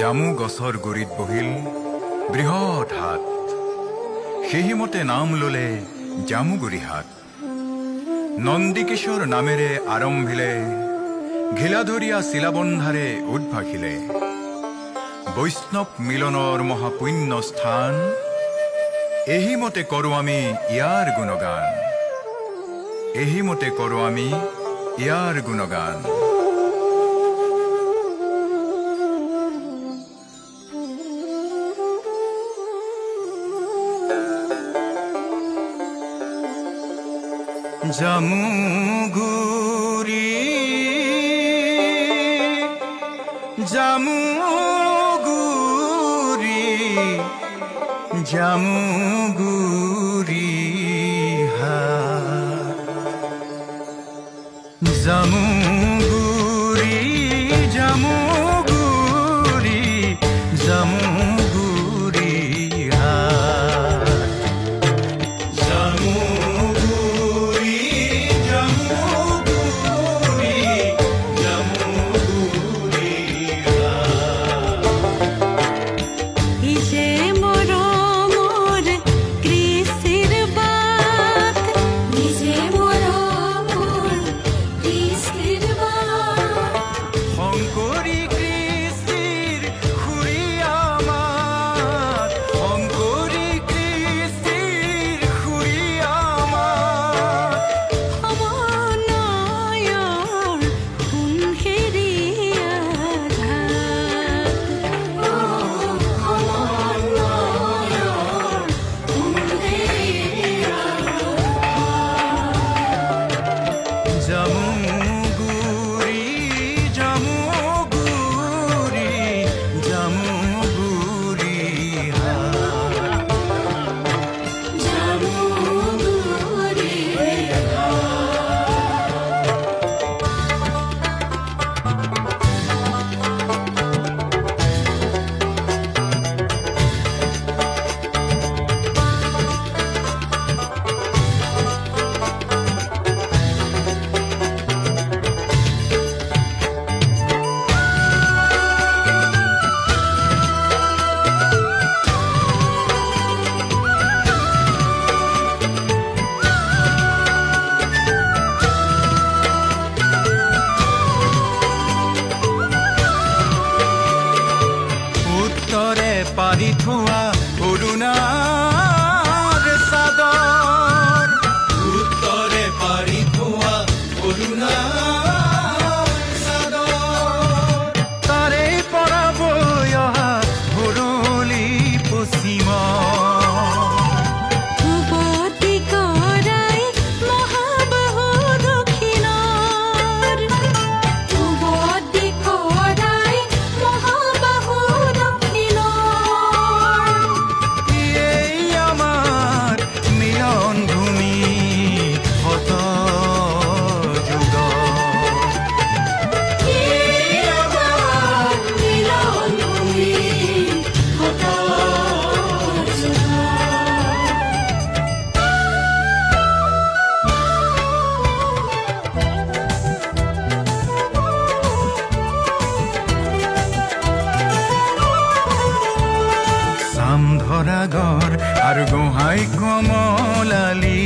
জামু গছৰ গুৰিত বহিল বৃহৎ হাত। সেইমতে নাম ললে জামুগুৰি হাত। নন্দিকেশৰ নামেৰে আৰম্ভিলে ঘিলাধৰীয়া চিলাবন্ধাৰে উদ্ভাসিলে। বৈষ্ণৱ মিলনৰ মহাপুণ্য স্থান এহিমতে কৰোঁ আমি ইয়াৰ গুণগান। এহিমতে কৰোঁ আমি ইয়াৰ গুণগান। জামুগুরি জামুগুরি জামুগুরি হা জামুগুরি জামুগুরি জামু हरी धुआं ঘৰ আৰু গোহাঁই কমলালী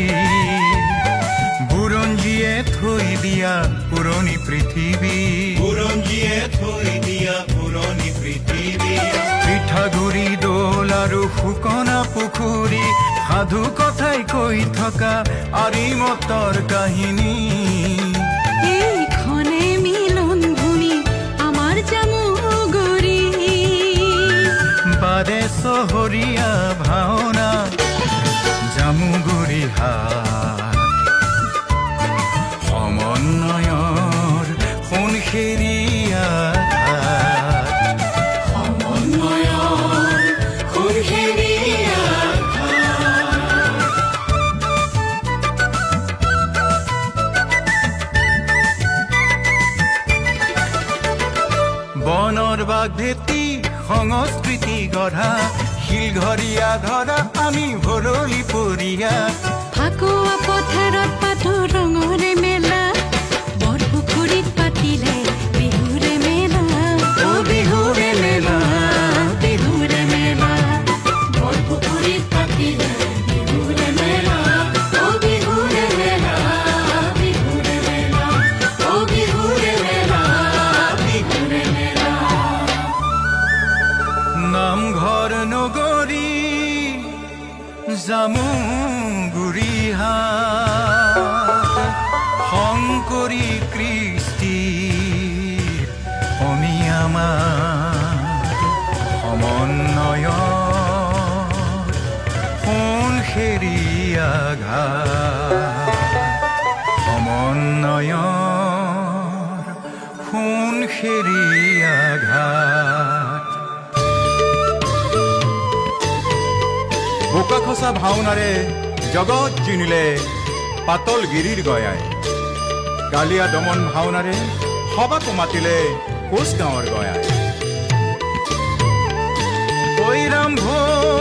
বুৰঞ্জীয়ে থৈ দিয়া পুৰণি পৃথিৱী বুৰঞ্জীয়ে থৈ দিয়া পুৰণি পৃথিৱী পিঠাগুৰি দৌল আৰু শুকনা পুখুৰী সাধু কথাই কৈ থকা আৰিমতৰ কাহিনী। বাদে চহৰীয়া সংস্কৃতি গঢ়া শিলঘৰীয়া ধৰা আমি ভৰলি পৰিয়া। ফাকুৱা পথাৰত পাতো ৰঙৰে নাম ঘৰ নগৰী জামু গুৰিহা শংকৰী কৃষ্টি অমিয়ামা সমন্বয়। সোণ ঘা সমন্বয় সোণ খেৰিয়া বোকা খচা ভাওনাৰে জগত জিনিলে পাতল গয়াই। কালিয়া দমন ভাওনাৰে সবাকো মাতিলে কোচ গাঁৱৰ গয়াই। কৈৰাম ভৰলিৰ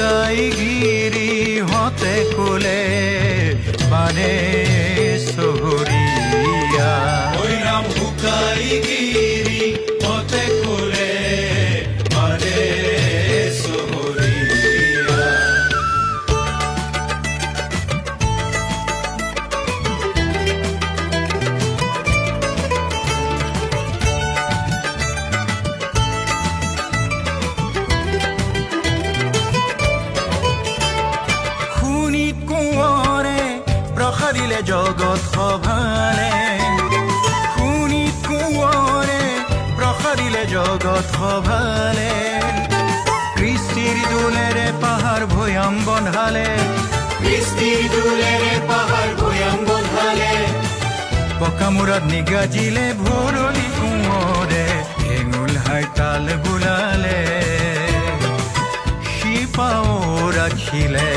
শুকাই গিরি হতে কোলে ওই চহৰীয়া হুকাই শুকাই জগত সভালে শুনি কোঁৱৰে প্ৰসাৰিলে জগত সভালে। কৃষ্টিৰ দোলেৰে পাহাৰ ভৈয়াম বন্ধালে কৃষ্টিৰ দোলেৰে পাহাৰ ভৈয়াম বন্ধালে। পকামূৰত নিগাজিলে ভৰলি কোঁৱৰে হেঙুল হাই তাল বোলালে। শিপাও ৰাখিলে।